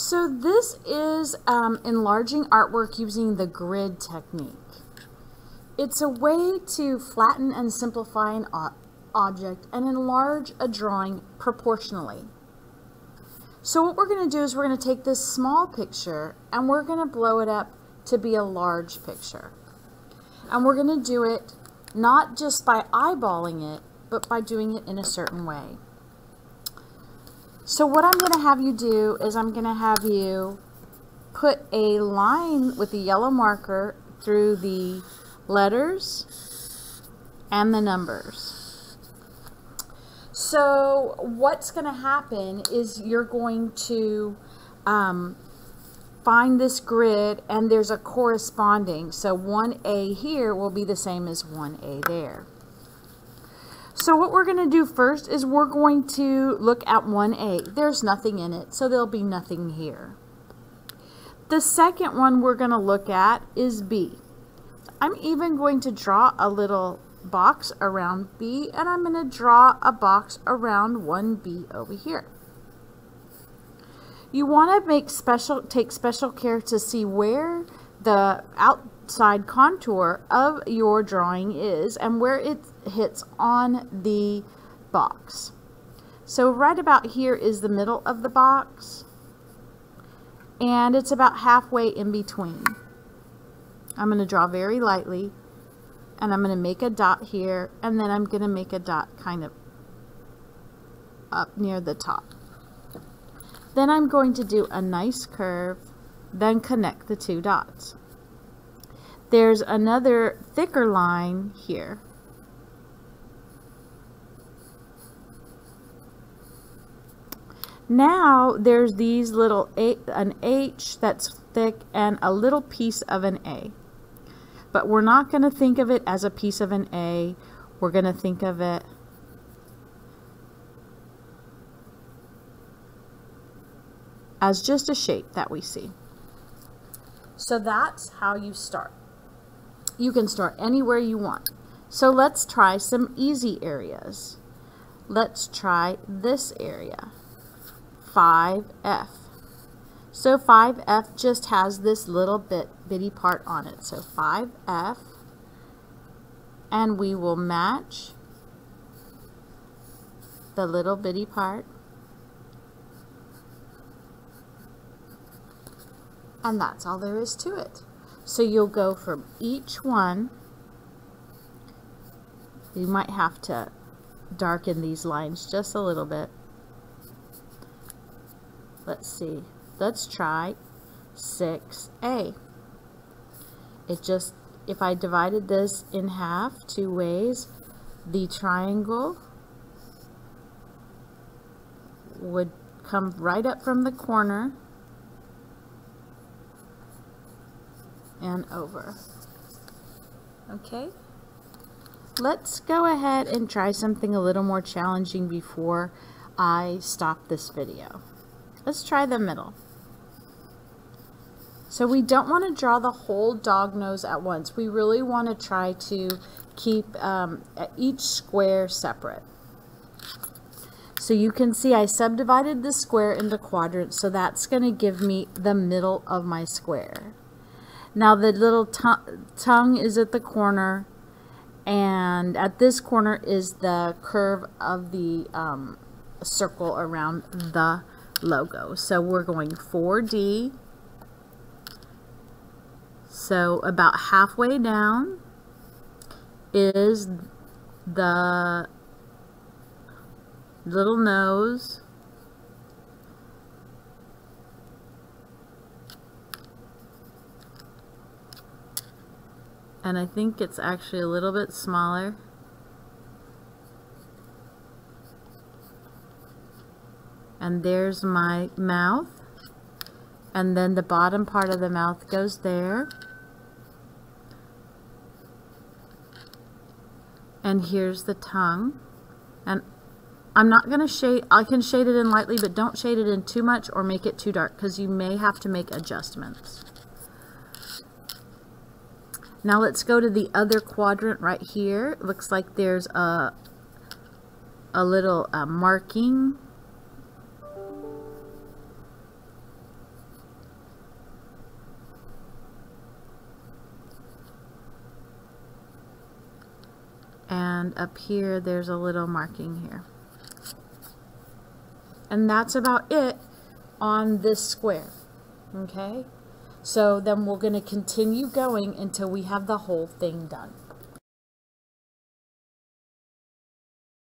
So this is um, enlarging artwork using the grid technique. It's a way to flatten and simplify an object and enlarge a drawing proportionally. So what we're going to do is we're going to take this small picture and we're going to blow it up to be a large picture. And we're going to do it not just by eyeballing it, but by doing it in a certain way. So what I'm going to have you do is I'm going to have you put a line with a yellow marker through the letters and the numbers. So what's going to happen is you're going to um, find this grid and there's a corresponding. So 1A here will be the same as 1A there. So what we're going to do first is we're going to look at 1A. There's nothing in it, so there'll be nothing here. The second one we're going to look at is B. I'm even going to draw a little box around B and I'm going to draw a box around 1B over here. You want to make special, take special care to see where the outside contour of your drawing is and where it hits on the box. So right about here is the middle of the box and it's about halfway in between. I'm going to draw very lightly and I'm going to make a dot here and then I'm going to make a dot kind of up near the top. Then I'm going to do a nice curve, then connect the two dots. There's another thicker line here. Now there's these little an H that's thick and a little piece of an A. But we're not going to think of it as a piece of an A. We're going to think of it as just a shape that we see. So that's how you start. You can start anywhere you want. So let's try some easy areas. Let's try this area, 5F. So 5F just has this little bit bitty part on it. So 5F, and we will match the little bitty part And that's all there is to it. So you'll go from each one. You might have to darken these lines just a little bit. Let's see. Let's try 6A. It just, if I divided this in half two ways, the triangle would come right up from the corner and over. Okay? Let's go ahead and try something a little more challenging before I stop this video. Let's try the middle. So we don't want to draw the whole dog nose at once. We really want to try to keep um, each square separate. So you can see I subdivided the square into quadrants, so that's going to give me the middle of my square. Now the little tongue is at the corner and at this corner is the curve of the um, circle around the logo. So we're going 4D. So about halfway down is the little nose and I think it's actually a little bit smaller. And there's my mouth. And then the bottom part of the mouth goes there. And here's the tongue. And I'm not going to shade, I can shade it in lightly, but don't shade it in too much or make it too dark because you may have to make adjustments. Now let's go to the other quadrant right here. Looks like there's a, a little uh, marking. And up here there's a little marking here. And that's about it on this square. Okay? So then we're going to continue going until we have the whole thing done.